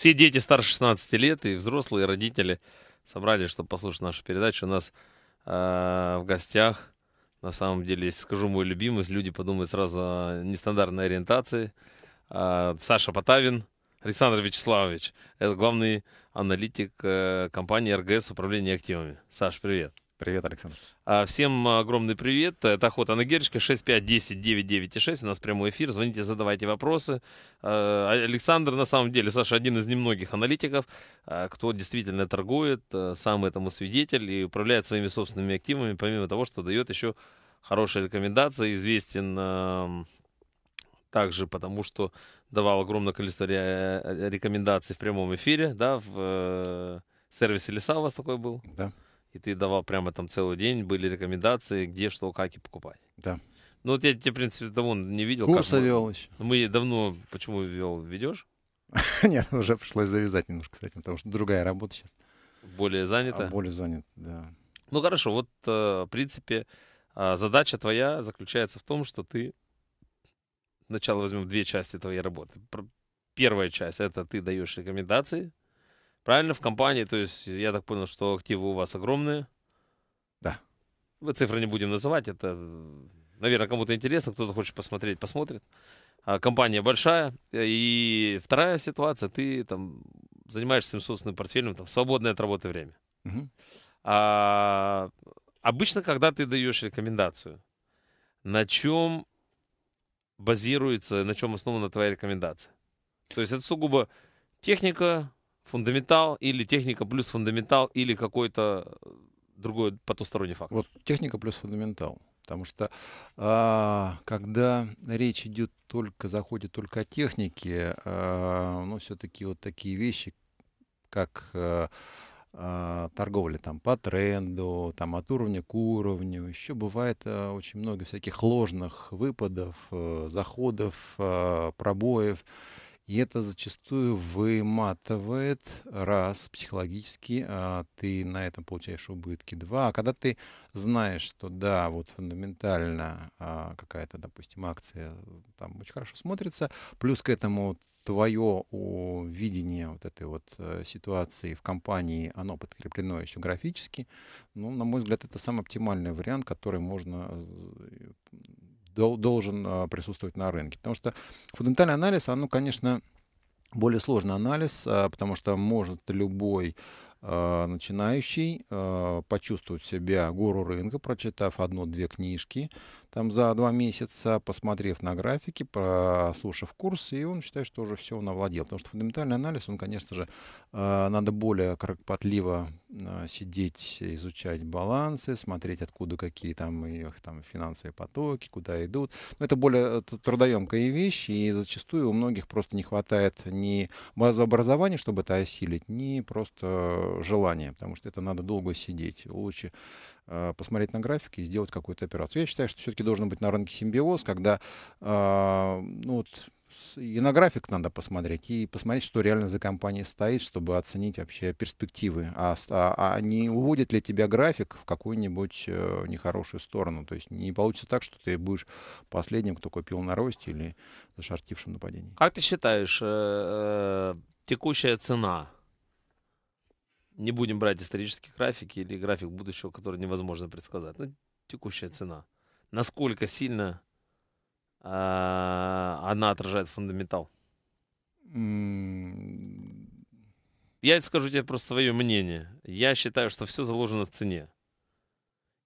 все дети старше 16 лет и взрослые родители собрались, чтобы послушать нашу передачу. У нас э, в гостях, на самом деле, если скажу мой любимый, люди подумают сразу о нестандартной ориентации. Э, Саша Потавин, Александр Вячеславович, это главный аналитик э, компании РГС Управления активами. Саш, привет. Привет, Александр. А, Всем огромный привет. Это Охота на Герочка 6510-996. У нас прямой эфир. Звоните, задавайте вопросы. А, Александр, на самом деле, Саша, один из немногих аналитиков, а, кто действительно торгует, сам этому свидетель и управляет своими собственными активами, помимо того, что дает еще хорошие рекомендации. Известен также потому, что давал огромное количество ре- рекомендаций в прямом эфире, да, в э, сервисе Леса у вас такой был. Да, И ты давал прямо там целый день, были рекомендации, где, что, как и покупать. да. Ну вот я тебя, в принципе, давно не видел. как Курсы мы- вел еще. Мы давно, почему вел, ведешь? Нет, уже пришлось завязать немножко с этим, потому что другая работа сейчас. Более занято. более занят, да. Ну хорошо, вот, э, в принципе, а, задача твоя заключается в том, что ты... Сначала возьмем две части твоей работы. Первая часть — это ты даешь рекомендации. Правильно, в компании, то есть я так понял, что активы у вас огромные. Да. Мы цифры не будем называть, это, наверное, кому-то интересно, кто захочет посмотреть, посмотрит. А, компания большая. И вторая ситуация, ты там занимаешься своим собственным портфелем, там, свободное от работы время. Мгм. А, обычно, когда ты даешь рекомендацию, на чем базируется, на чем основана твоя рекомендация? То есть это сугубо техника, фундаментал, или техника плюс фундаментал, или какой-то э, другой потусторонний фактор. Вот техника плюс фундаментал. Потому что а, когда речь идет только, заходит только о технике, а, ну, все-таки вот такие вещи, как а, а, торговля там по тренду, там от уровня к уровню, еще бывает а, очень много всяких ложных выпадов, э, заходов, а, пробоев. И это зачастую выматывает, раз, психологически, а, ты на этом получаешь убытки, два. А когда ты знаешь, что да, вот фундаментально а, какая-то, допустим, акция там очень хорошо смотрится, плюс к этому твое о, видение вот этой вот э, ситуации в компании, оно подкреплено еще графически, ну, на мой взгляд, это самый оптимальный вариант, который можно э, должен а, присутствовать на рынке. Потому что фундаментальный анализ, оно, конечно, более сложный анализ, а, потому что может любой а, начинающий почувствовать себя гуру рынка, прочитав одну-две книжки там за два месяца, посмотрев на графики, прослушав курс, и он считает, что уже все он овладел. Потому что фундаментальный анализ, он, конечно же, а, надо более кропотливо а, сидеть, изучать балансы, смотреть, откуда какие там их там финансовые потоки, куда идут. Но это более трудоемкая вещь, и зачастую у многих просто не хватает ни базового образования, чтобы это осилить, ни просто желания, потому что это надо долго сидеть. Лучше посмотреть на графики и сделать какую-то операцию. Я считаю, что все-таки должен быть на рынке симбиоз, когда э, ну, вот, и на график надо посмотреть, и посмотреть, что реально за компанией стоит, чтобы оценить вообще перспективы. А, а- а не уводит ли тебя график в какую-нибудь э, нехорошую сторону? То есть не получится так, что ты будешь последним, кто купил на росте или зашортившим на падении. Как ты считаешь, э, э, текущая цена, не будем брать исторические графики или график будущего, который невозможно предсказать, ну, текущая цена, насколько сильно э, она отражает фундаментал? М, Я скажу тебе просто свое мнение. Я считаю, что все заложено в цене.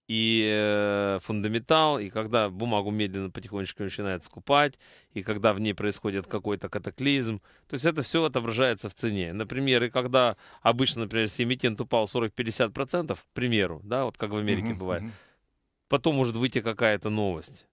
И э, фундаментал, и когда бумагу медленно потихонечку начинает скупать, и когда в ней происходит какой-то катаклизм, то есть это все отображается в цене. Например, и когда обычно, например, если эмитент упал 40-50%, к примеру, да, вот как в Америке мгм, бывает, мгм. потом может выйти какая-то новость.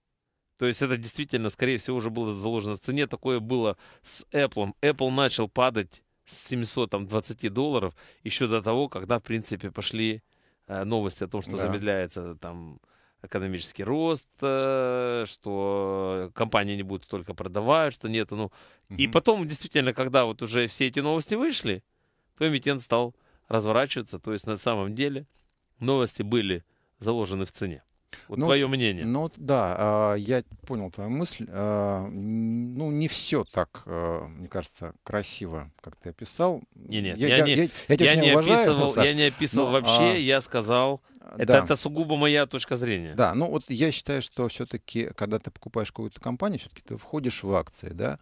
То есть это действительно, скорее всего, уже было заложено в цене. Такое было с Apple. Apple начал падать с 720 долларов еще до того, когда, в принципе, пошли новости о том, что Да. замедляется там экономический рост, э, что компании не будут только продавать, что нету, ну, и Мгм. потом, действительно, когда вот уже все эти новости вышли, то эмитент стал разворачиваться. То есть на самом деле новости были заложены в цене. Вот Ну, твое мнение. Ну да, а, я понял твою мысль. А, Ну, не все так, а, мне кажется, красиво, как ты описал. Не, нет, я, я я- не- я- я я, очень не уважаю, описывал, Саш. я не описывал но, вообще, а, я сказал, это, Да. это сугубо моя точка зрения. Да, ну вот я считаю, что все-таки, когда ты покупаешь какую-то компанию, все-таки ты входишь в акции, да.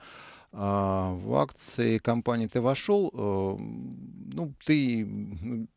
А, в акции компании ты вошел, э, ну, ты,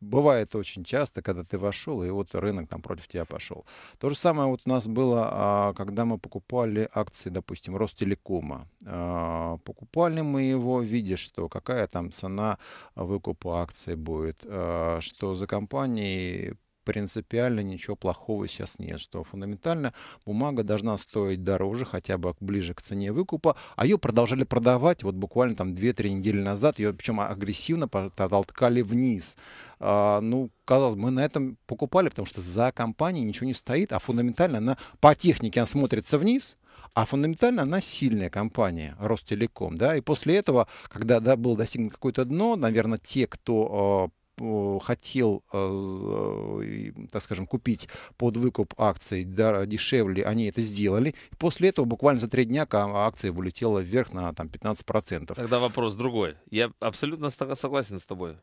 бывает очень часто, когда ты вошел, и вот рынок там против тебя пошел. То же самое вот у нас было, а, когда мы покупали акции, допустим, Ростелекома. А, Покупали мы его, видя, что какая там цена выкупа акций будет, что за компанией принципиально ничего плохого сейчас нет, что фундаментально бумага должна стоить дороже, хотя бы ближе к цене выкупа, а ее продолжали продавать вот буквально там 2-3 недели назад, ее причем агрессивно толкали вниз. А, ну, казалось бы, мы на этом покупали, потому что за компанией ничего не стоит, а фундаментально она по технике она смотрится вниз, а фундаментально она сильная компания, Ростелеком, да, и после этого, когда да, было достигнуто какое-то дно, наверное, те, кто по- хотел, и, так скажем, купить под выкуп акций да, дешевле, они это сделали. После этого буквально за три дня ка- акция вылетела вверх на там, 15%. Тогда вопрос другой. Я абсолютно согласен с тобой.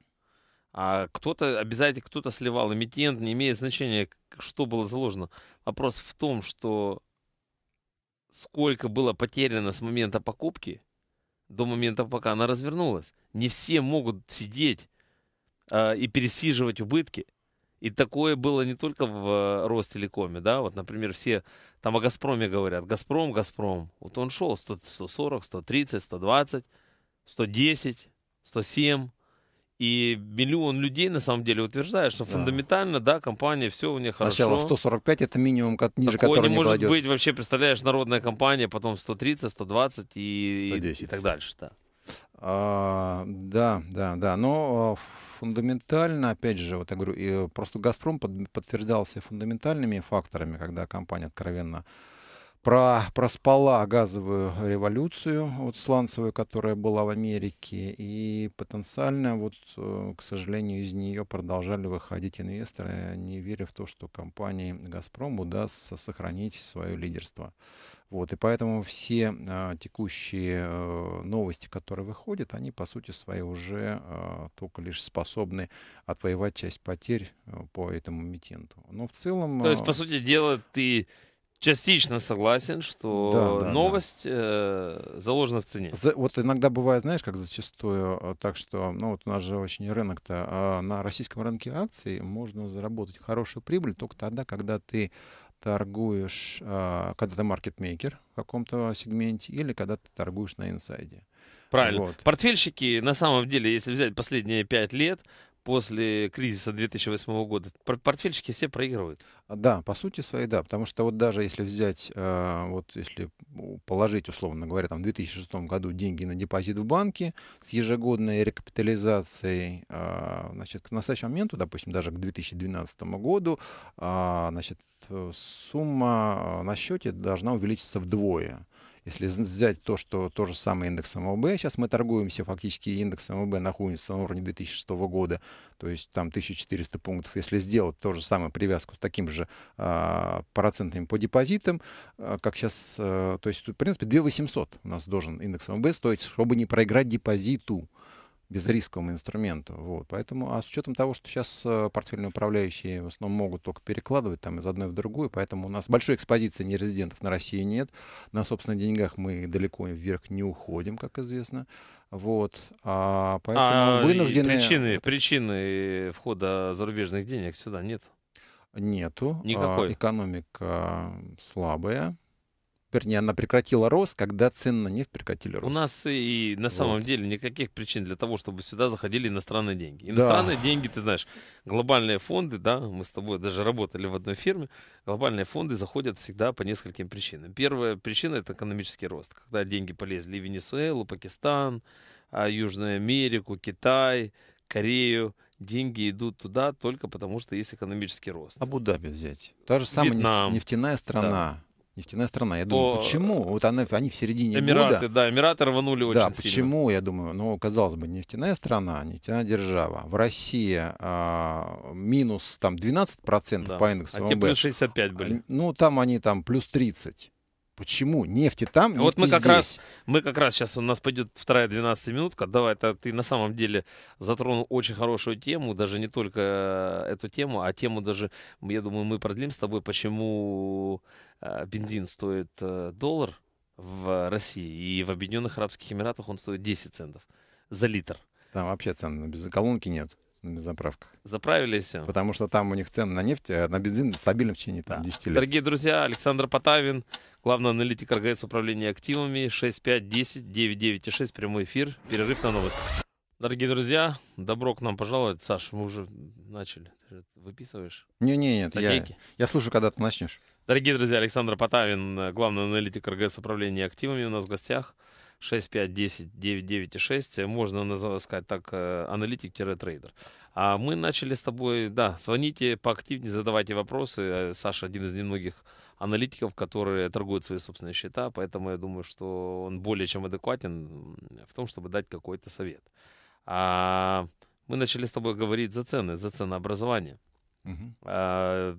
А кто-то, обязательно кто-то сливал, эмитент, не имеет значения, что было заложено. Вопрос в том, что сколько было потеряно с момента покупки до момента, пока она развернулась. Не все могут сидеть а, и пересиживать убытки. И такое было не только в э, Ростелекоме, да, вот, например, все там о Газпроме говорят, Газпром, Газпром, вот он шел 100, 140, 130, 120, 110, 107, и миллион людей на самом деле утверждают, что Да. фундаментально, да, компания, все у них Сначала хорошо. 145 это минимум, ко- ниже Такое которого не не может кладет. быть вообще, представляешь, народная компания, потом 130, 120 и, и- 110. и так дальше, да. А, да, да, да. Но а, фундаментально, опять же, вот я говорю, и просто Газпром под- подтверждался фундаментальными факторами, когда компания откровенно про, проспала газовую революцию, вот сланцевую, которая была в Америке, и потенциально, вот, э, к сожалению, из нее продолжали выходить инвесторы, не веря в то, что компании «Газпром» удастся сохранить свое лидерство. Вот, и поэтому все а, текущие э, новости, которые выходят, они, по сути своей, уже а, только лишь способны отвоевать часть потерь э, по этому эмитенту. Но в целом... То есть, а, по сути дела, ты частично согласен, что Да, да, да. новость э, заложена в цене. За- вот иногда бывает, знаешь, как зачастую, э, так что, ну вот у нас же очень рынок-то, а на российском рынке акций можно заработать хорошую прибыль только тогда, когда ты торгуешь, а, когда ты маркетмейкер в каком-то сегменте или когда ты торгуешь на инсайде. Правильно. Вот. Портфельщики, на самом деле, если взять последние пять лет, после кризиса 2008 года, пор- портфельщики все проигрывают. А, Да, по сути своей, да, потому что вот даже если взять, а, вот если положить, условно говоря, там в 2006 году деньги на депозит в банке с ежегодной рекапитализацией, значит, к настоящему моменту, допустим, даже к 2012 году, значит, сумма а, на счете должна увеличиться вдвое. Если взять то, что то же самое индекс МВБ, сейчас мы торгуемся, фактически индекс МВБ находится на уровне 2006 года, то есть там 1400 пунктов. Если сделать то же самое, привязку с таким же а, процентами по депозитам, а, как сейчас, а, то есть, в принципе, 2800 у нас должен индекс МВБ стоить, чтобы не проиграть депозиту безрисковому инструменту. Вот. Поэтому, а с учетом того, что сейчас э, портфельные управляющие в основном могут только перекладывать там из одной в другую, поэтому у нас большой экспозиции нерезидентов на России нет. На собственных деньгах мы далеко вверх не уходим, как известно. Вот. А поэтому А вынуждены... причины, причины входа зарубежных денег сюда нет. Нету. А, Никакой. экономика слабая. Вернее, она прекратила рост, когда цены на нефть прекратили рост. У нас и на самом Вот. деле никаких причин для того, чтобы сюда заходили иностранные деньги. Да. Иностранные деньги, ты знаешь, глобальные фонды, да, мы с тобой даже работали в одной фирме, глобальные фонды заходят всегда по нескольким причинам. Первая причина это экономический рост, когда деньги полезли в Венесуэлу, Пакистан, а, Южную Америку, Китай, Корею. Деньги идут туда только потому, что есть экономический рост. Абу-Даби взять. Та же самая Вьетнам. нефтяная страна. Нефтяная страна. Я думаю, По- почему? Вот она, они в середине Эмираты, года. да, Эмираты рванули очень Да, сильно. почему, я думаю, ну, казалось бы, нефтяная страна, нефтяная держава. В России а, минус там 12% Да. по индексу А МВБ. плюс 65 были. Ну, там они там плюс 30. Почему? Нефти там, Вот мы нефти как раз здесь. Мы как раз сейчас у нас пойдет вторая 12 минутка. Давай, это ты на самом деле затронул очень хорошую тему, даже не только э, эту тему, а тему даже, я думаю, мы продлим с тобой, почему э, бензин стоит э, доллар в России и в Объединенных Арабских Эмиратах он стоит 10 центов за литр. Там вообще цен на бензоколонки нет на заправках. Заправили и все. Потому что там у них цены на нефть, на бензин стабильно в течение там, Да. 10 лет. Дорогие друзья, Александр Потавин, главный аналитик РГС управления активами, 6510 996, прямой эфир, перерыв на новости. Дорогие друзья, добро к нам пожаловать. Саш, мы уже начали. Ты же выписываешь Не-не, нет, я, статейки? я слушаю, когда ты начнешь. Дорогие друзья, Александр Потавин, э, главный аналитик РГС управления активами у нас в гостях. 6510-99-6. Можно назвать, сказать так, э, аналитик-трейдер. А мы начали с тобой, да, звоните поактивнее, задавайте вопросы. Э, Саша один из немногих аналитиков, которые торгуют свои собственные счета, поэтому я думаю, что он более чем адекватен в том, чтобы дать какой-то совет. А мы начали с тобой говорить за цены, за ценообразование. Мгм. А,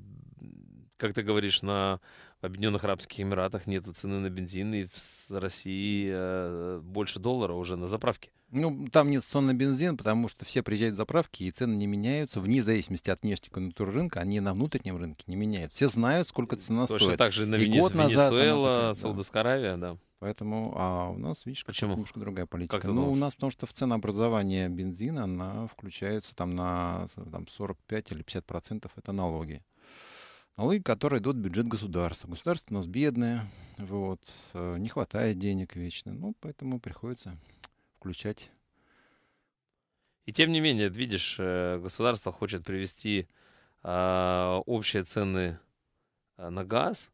как ты говоришь, на Объединенных Арабских Эмиратах нету цены на бензин, и в России э, больше доллара уже на заправке. Ну, там нет цен на бензин, потому что все приезжают в заправки, и цены не меняются, вне зависимости от внешней конъюнктуры рынка, они на внутреннем рынке не меняются. Все знают, сколько цена Точно стоит. так же на И Венес- год назад Венесуэла, такая, да. Саудовская Аравия, да. Поэтому, а у нас, видишь, как Почему? немножко другая политика. ты ну, у думаешь? нас потому что в ценообразование бензина она включается там на там, 45 или 50 процентов это налоги. Налоги, которые идут в бюджет государства. Государство у нас бедное, вот, э, не хватает денег вечно, ну, поэтому приходится включать. И тем не менее, видишь, э, государство хочет привести а, общие цены а, на газ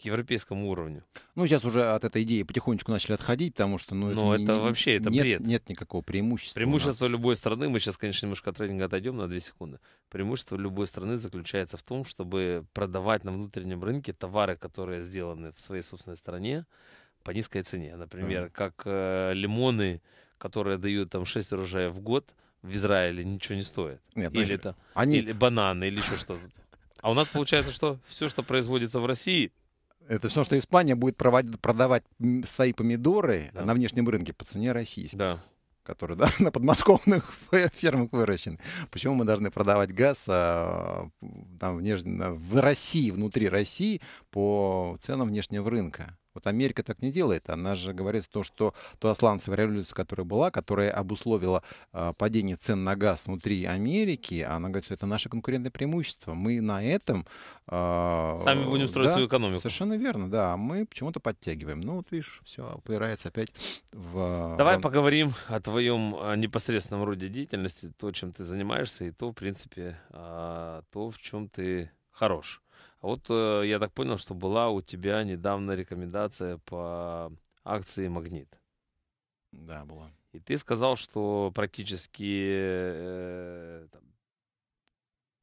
к европейскому уровню. Ну, сейчас уже от этой идеи потихонечку начали отходить, потому что, ну, Но не- это не- вообще, это нет, бред. нет никакого преимущества. Преимущество любой страны, мы сейчас, конечно, немножко от трейдинга отойдем на 2 секунды. Преимущество любой страны заключается в том, чтобы продавать на внутреннем рынке товары, которые сделаны в своей собственной стране по низкой цене. Например, как э, лимоны, которые дают там 6 урожаев в год, в Израиле ничего не стоят. Нет, ну, Или, это, они, или бананы, или еще что-то. А у нас получается, что все, что производится в России, Это все, что Испания будет продавать свои помидоры Да. на внешнем рынке по цене российской, да, которые да, на подмосковных фе- фермах выращены. Почему мы должны продавать газ а, там, внешне- в России, внутри России по ценам внешнего рынка? Вот Америка так не делает. Она же говорит то, что та сланцевая революция, которая была, которая обусловила а, падение цен на газ внутри Америки, она говорит, что это наше конкурентное преимущество. Мы на этом... а, сами будем строить да, свою экономику. Совершенно верно, да. А мы почему-то подтягиваем. Ну, вот видишь, все упирается опять в... Давай в- поговорим о твоем а, непосредственном роде деятельности, то, чем ты занимаешься, и то, в принципе, а, то, в чем ты хорош. А вот э, я так понял, что была у тебя недавно рекомендация по акции «Магнит». Да, была. И ты сказал, что практически э, там,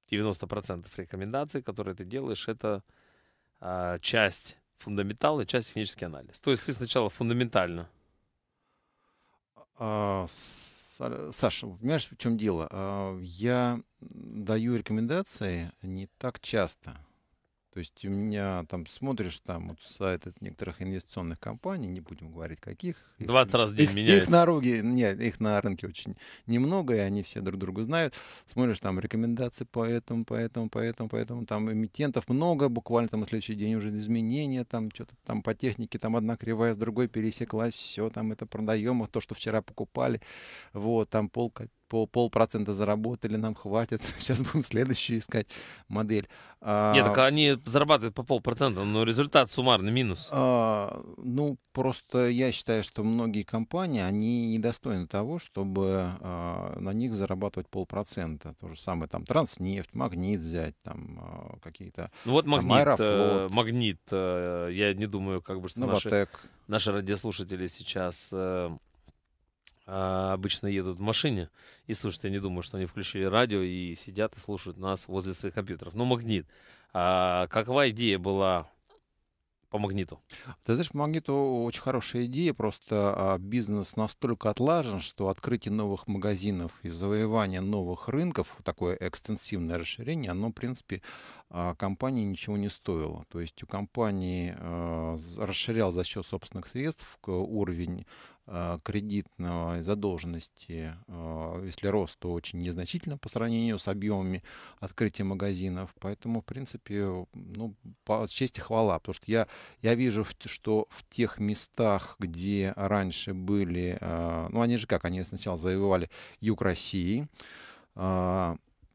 90% рекомендаций, которые ты делаешь, это а, часть фундаментал и часть технический анализ. То есть ты сначала фундаментально А, Са- Саша, понимаешь, в чем дело? А, Я даю рекомендации не так часто. То есть у меня там смотришь там вот сайты некоторых инвестиционных компаний, не будем говорить каких. их- 20 раз в день их, меняется. Их на руки, нет, их на рынке очень немного, и они все друг друга знают. Смотришь там рекомендации по этому, по этому, по этому, по этому. Там эмитентов много, буквально там на следующий день уже изменения, там что-то там по технике, там одна кривая с другой пересеклась, все, там это продаем, то, что вчера покупали, вот, там пол, пол, полпроцента заработали, нам хватит, сейчас будем следующую искать модель. А, Нет, так они зарабатывают по полпроцента, но результат суммарный минус. а, ну, просто я считаю, что многие компании, они недостойны того, чтобы а, на них зарабатывать полпроцента. То же самое, там, Транснефть, Магнит взять, там, а, какие-то, Ну вот там магнит, э, Аэрофлот. магнит, э, я не думаю, как бы, что наши, Новотек. наши радиослушатели сейчас э, а, обычно едут в машине и слушают, я не думаю, что они включили радио и сидят и слушают нас возле своих компьютеров. Ну, магнит. А какова идея была по магниту? Ты знаешь, по магниту очень хорошая идея, просто а, бизнес настолько отлажен, что открытие новых магазинов и завоевание новых рынков, такое экстенсивное расширение, оно, в принципе, а, компании ничего не стоило. То есть у компании а, расширял за счет собственных средств уровень а, кредитной задолженности, а, если рост, то очень незначительно по сравнению с объемами открытия магазинов. Поэтому, в принципе, ну, по чести хвала, потому что я, я вижу, что в тех местах, где раньше были, ну, они же как, они сначала завоевали юг России,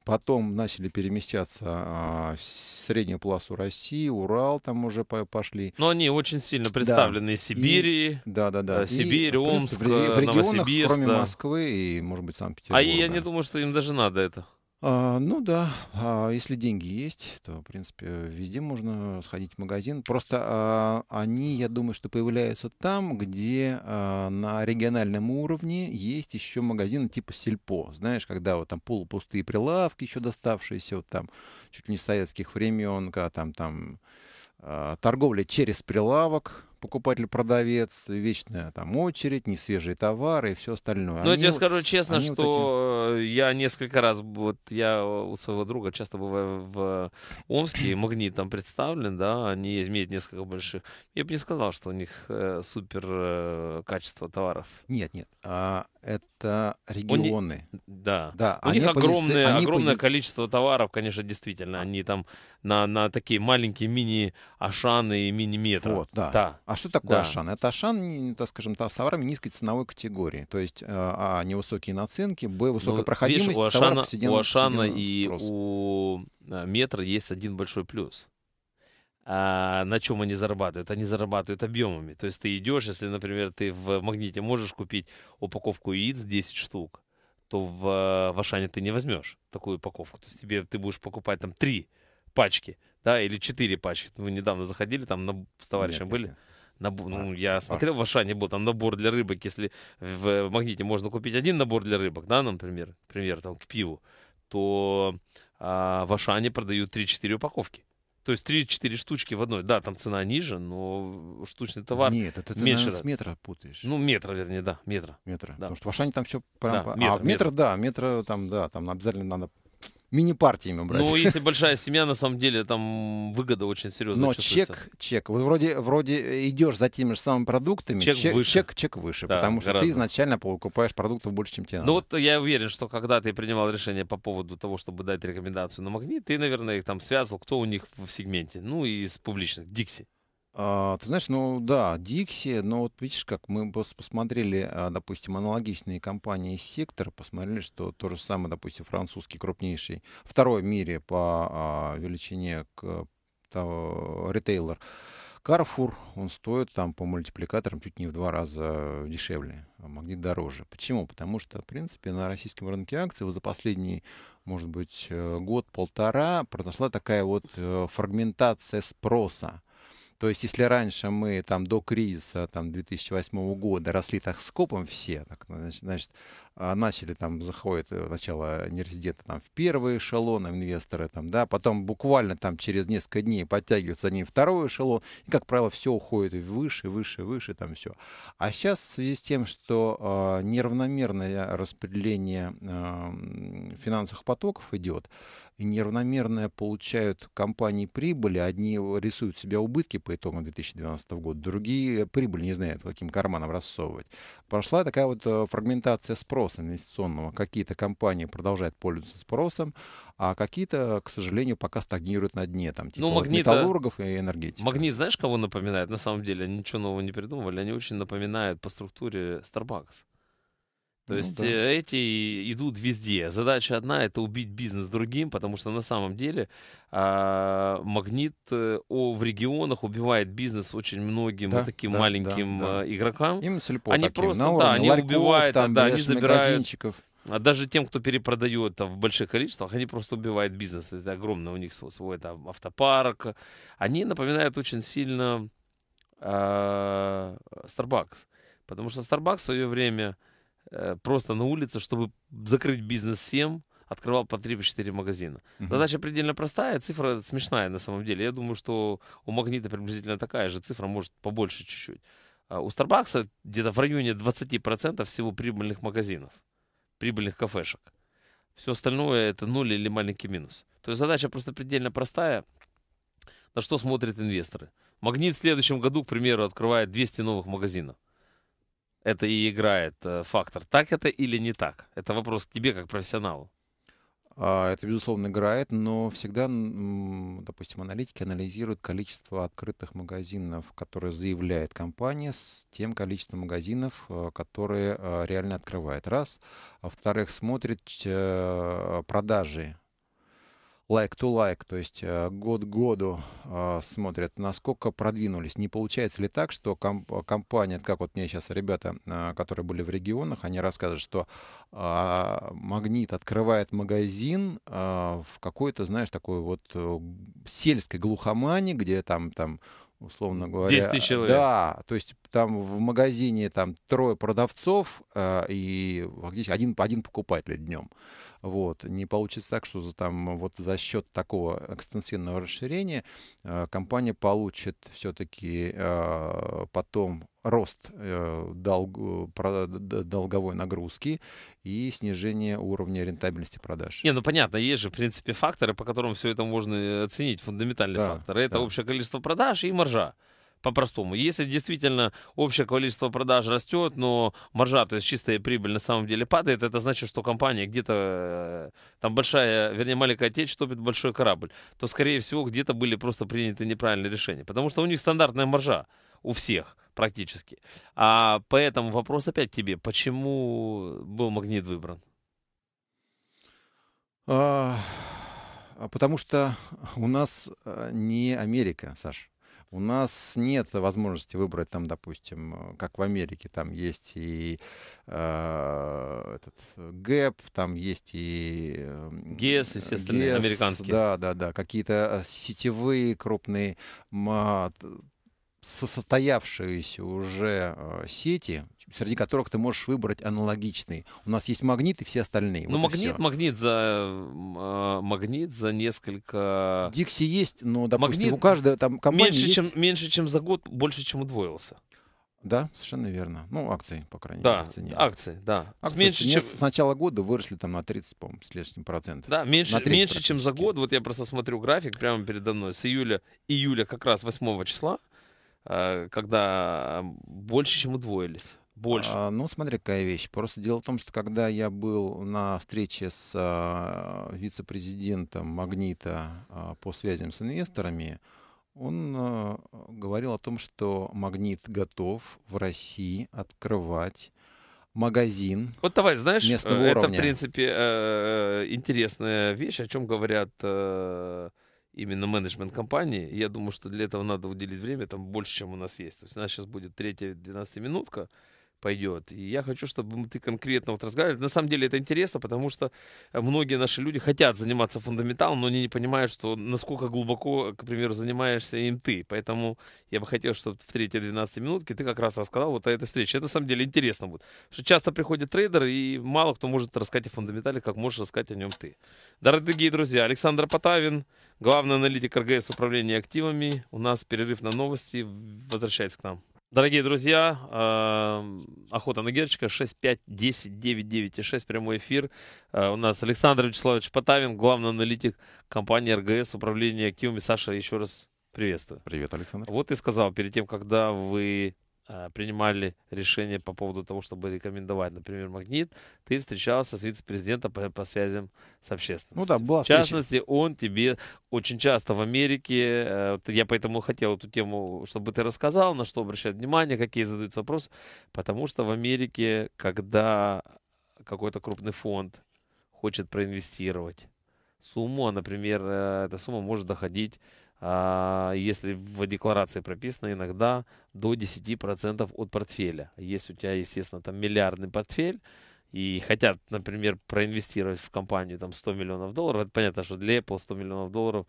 Потом начали перемещаться а, в среднюю полосу России, Урал там уже пошли. Но они очень сильно представлены да. Сибири, да, да, да. Сибирь, и, Омск, в, в регионах, Новосибирск. Кроме да. Москвы и, может быть, Санкт-Петербурга. А я не думаю, что им даже надо это. А, ну да, а если деньги есть, то, в принципе, везде можно сходить в магазин. Просто а, они, я думаю, что появляются там, где а, на региональном уровне есть еще магазины типа Сельпо. Знаешь, когда вот там полупустые прилавки еще доставшиеся, вот там чуть ли не советских времен, когда там, там а, торговля через прилавок, покупатель-продавец, вечная там очередь, несвежие товары и все остальное. Ну, я тебе скажу честно, что вот эти... я несколько раз, вот я у своего друга часто бываю в Омске, магнит там представлен, да, они имеют несколько больших. Я бы не сказал, что у них э, супер э, качество товаров. Нет, нет, а, это регионы. Они, да. да. У них огромное, пози... огромное пози... количество товаров, конечно, действительно. Они там на, на такие маленькие мини-ашаны и мини-метры. Вот, да. да. А что такое да. Ашан? Это Ашан, так скажем, с товарами низкой ценовой категории. То есть, э, а, невысокие наценки, б, высокая ну, проходимость видишь, у Ашана, у Ашана и у а, метра есть один большой плюс. А на чем они зарабатывают? Они зарабатывают объемами. То есть ты идешь, если, например, ты в магните можешь купить упаковку яиц 10 штук, то в, в Ашане ты не возьмешь такую упаковку. То есть тебе ты будешь покупать там 3 пачки, да, или 4 пачки. Мы недавно заходили, там на, с товарищем нет, были. Нет, Набор, ну, я смотрел, в Ашане был там набор для рыбок. Если в магните можно купить один набор для рыбок, да, например, например, там, к пиву, то а, в Ашане продают 3-4 упаковки. То есть 3-4 штучки в одной. Да, там цена ниже, но штучный товар Нет, это ты меньше. с метра путаешь. Ну, метра, вернее, да, метра. Метра. Да. Потому что в Ашане там все прям... Да, метр, а, метр, метр, да, метра там, да, там обязательно надо мини-партиями брать. Ну, если большая семья, на самом деле, там выгода очень серьезная Но чек, чек, вот вроде, вроде идешь за теми же самыми продуктами, чек, чек выше, чек, чек выше да, потому что гораздо. ты изначально покупаешь продуктов больше, чем тебе надо. Ну вот я уверен, что когда ты принимал решение по поводу того, чтобы дать рекомендацию на магнит, ты, наверное, их там связывал, кто у них в сегменте, ну, из публичных, Дикси. А, ты знаешь, ну да, Dixie, но вот видишь, как мы посмотрели, а, допустим, аналогичные компании из сектора, посмотрели, что то же самое, допустим, французский крупнейший, второй в мире по а, величине к, того, ритейлер, Carrefour, он стоит там по мультипликаторам чуть не в два раза дешевле, а магнит дороже. Почему? Потому что, в принципе, на российском рынке акций за последний, может быть, э, год-полтора произошла такая вот э, фрагментация спроса. То есть, если раньше мы там до кризиса там, 2008 года росли так скопом все, так, значит, значит, начали там заходят э, сначала нерезиденты там в первый эшелон, инвесторы там, да, потом буквально там через несколько дней подтягиваются они второй эшелон, и, как правило, все уходит выше, выше, выше, там все. А сейчас в связи с тем, что э, неравномерное распределение э, финансовых потоков идет, и неравномерно получают компании прибыли, одни рисуют себя убытки по итогам 2012 года, другие прибыль не знают, каким карманом рассовывать. Прошла такая вот э, фрагментация спроса инвестиционного. Какие-то компании продолжают пользоваться спросом, а какие-то, к сожалению, пока стагнируют на дне, там, типа ну, магнит, металлургов и энергетиков. Магнит, знаешь, кого напоминает? На самом деле, они ничего нового не придумывали, они очень напоминают по структуре Starbucks. То ну, есть да. Э, эти идут везде. Задача одна это убить бизнес другим, потому что на самом деле а, магнит э, о, в регионах убивает бизнес очень многим да, таким да, маленьким да, да. игрокам. Им слепо они таким, просто, да, они ларьков, убивают, там, да, они забирают. А даже тем, кто перепродает в больших количествах, они просто убивают бизнес. Это огромный у них свой, свой там, автопарк. Они напоминают очень сильно э, Starbucks. Потому что Starbucks в свое время Э, просто на улице, чтобы закрыть бизнес всем, открывал по 3-4 магазина. Мгм. Задача предельно простая, цифра смешная на самом деле. Я думаю, что у Магнита приблизительно такая же цифра, может побольше чуть-чуть. А у Старбакса где-то в районе 20% всего прибыльных магазинов, прибыльных кафешек. Все остальное это нуль или маленький минус. То есть задача просто предельно простая. На что смотрят инвесторы? Магнит в следующем году, к примеру, открывает 200 новых магазинов. Это и играет э, фактор. Так это или не так? Это вопрос к тебе как профессионалу. А, Это, безусловно, играет, но всегда, допустим, аналитики анализируют количество открытых магазинов, которые заявляет компания, с тем количеством магазинов, э, которые э, реально открывает. Раз. А во-вторых, смотрит продажи like to like, то есть э, год к году э, смотрят, насколько продвинулись. Не получается ли так, что ком- компания, как вот мне сейчас ребята, э, которые были в регионах, они рассказывают, что а, Магнит открывает магазин а, в какой-то, знаешь, такой вот э, сельской глухомане, где там, там условно говоря... 10 тысяч человек. Да, то есть там в магазине там трое продавцов а, и один, один покупатель днем. Вот. Не получится так, что за, там, вот за счет такого экстенсивного расширения э, компания получит все-таки потом рост э, долг- про- д- долговой нагрузки и снижение уровня рентабельности продаж. Не, ну понятно, есть же, в принципе, факторы, по которым все это можно э, оценить, фундаментальные Да, факторы. Это да. общее количество продаж и маржа. По-простому. Если действительно общее количество продаж растет, но маржа, то есть чистая прибыль на самом деле падает, это значит, что компания где-то, э, там большая, вернее, маленькая течь топит большой корабль, то, скорее всего, где-то были просто приняты неправильные решения. Потому что у них стандартная маржа у всех практически. А поэтому вопрос опять тебе, почему был магнит выбран? А, а потому что у нас э, не Америка, Саш. У нас нет возможности выбрать там, допустим, э, как в Америке, там есть и э, этот ГЭП, там есть и э, ГЕС и все остальные ГЕС, американские. Да, да, да, какие-то э, сетевые крупные т- состоявшиеся уже э, сети, среди которых ты можешь выбрать аналогичный. У нас есть магнит и все остальные. Ну, вот магнит, магнит за а, магнит за несколько Дикси есть, но, допустим, Магнит у каждой там компании меньше, есть... чем меньше, чем за год, больше, чем удвоился. Да, совершенно верно. Ну, акции, по крайней Да, мере, в цене. акции, да. Акции меньше, чем, с начала года выросли там на 30, по-моему, с лишним процентов. да, меньше, меньше, чем за год. Вот я просто смотрю график прямо передо мной с июля, июля как раз 8 числа, когда больше, чем удвоились. Больше. А, ну, смотри, какая вещь. Просто дело в том, что когда я был на встрече с а, вице-президентом Магнита а, по связям с инвесторами, он а, говорил о том, что Магнит готов в России открывать магазин. Вот давай, знаешь, местного э, это, в уровня. принципе, э, интересная вещь, о чем говорят э, именно менеджмент компании. Я думаю, что для этого надо уделить время там больше, чем у нас есть. То есть у нас сейчас будет третья 12 минутка пойдет. И я хочу, чтобы ты конкретно вот разговаривали. На самом деле это интересно, потому что э, многие наши люди хотят заниматься фундаменталом, но они не понимают, что насколько глубоко, к примеру, занимаешься им ты. Поэтому я бы хотел, чтобы в третьей 12 минутке ты как раз рассказал вот о этой встрече. Это на самом деле интересно будет. Потому что часто приходят трейдеры, и мало кто может рассказать о фундаментале, как можешь рассказать о нем ты. Дорогие друзья, Александр Потавин, главный аналитик РГС управления активами. У нас перерыв на новости. Возвращайтесь к нам. Дорогие друзья, э, охота на Герчика 651099 прямой эфир. Э, У нас Александр Вячеславович Потавин, главный аналитик компании РГС управления активами. Саша, еще раз приветствую. Привет, Александр. Вот ты сказал перед тем, когда вы принимали решение по поводу того, чтобы рекомендовать, например, магнит, ты встречался с вице-президентом по, по связям с общественностью. Ну да, была В встреча. частности, он тебе очень часто в Америке, э, я поэтому хотел эту тему, чтобы ты рассказал, на что обращать внимание, какие задаются вопросы, потому что в Америке, когда какой-то крупный фонд хочет проинвестировать сумму, а, например, э, эта сумма может доходить а, если в декларации прописано иногда до 10% от портфеля. Если у тебя, естественно, там миллиардный портфель, и хотят, например, проинвестировать в компанию там 100 миллионов долларов, это понятно, что для Apple 100 миллионов долларов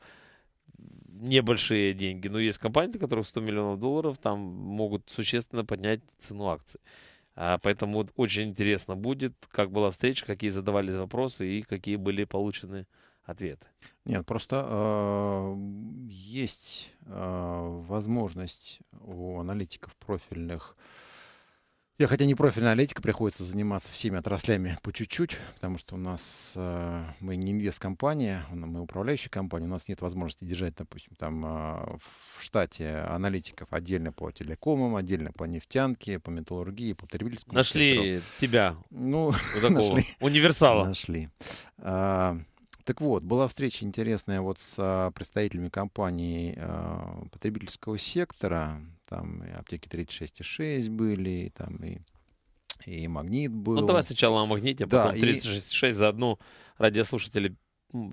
небольшие деньги, но есть компании, у которых 100 миллионов долларов там могут существенно поднять цену акций. А, поэтому вот очень интересно будет, как была встреча, какие задавались вопросы и какие были получены ответы. Нет, просто э, есть э, возможность у аналитиков профильных я хотя не профильная аналитика, приходится заниматься всеми отраслями по чуть-чуть, потому что у нас э, мы не инвест-компания, мы управляющая компания, у нас нет возможности держать, допустим, там э, в штате аналитиков отдельно по телекомам, отдельно по нефтянке, по металлургии, по потребительскому Нашли сектору. тебя, ну, такого нашли. универсала. Нашли. Так вот, была встреча интересная вот с а, представителями компаний а, потребительского сектора там и аптеки 36,6 были, и там и, и магнит был. Ну, давай сначала о магните, а Да, потом и- 36.6 заодно радиослушатели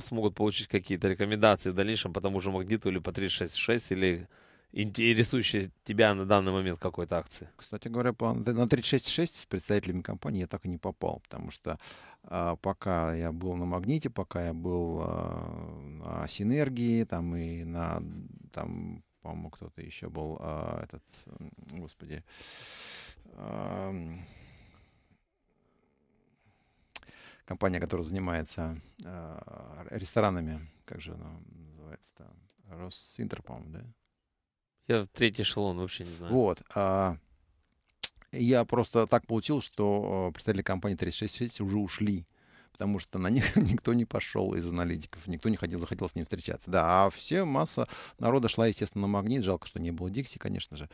смогут получить какие-то рекомендации в дальнейшем по тому же магниту или по 36.6 или интересующие тебя на данный момент какой-то акции. Кстати говоря, по- на 36.6 с представителями компании я так и не попал, потому что пока я был на магните, пока я был а, на синергии, там и на там, по-моему, кто-то еще был, а, этот, господи, компания, которая занимается а, ресторанами, как же она называется-то? Росинтер, по-моему, да? Я третий эшелон вообще не знаю. Вот. а, я просто так получил, что э, представители компании 3660 уже ушли, потому что на них никто не пошел из аналитиков, никто не хотел, захотел с ним встречаться. Да, а все, масса народа шла, естественно, на магнит. Жалко, что не было Дикси, конечно же.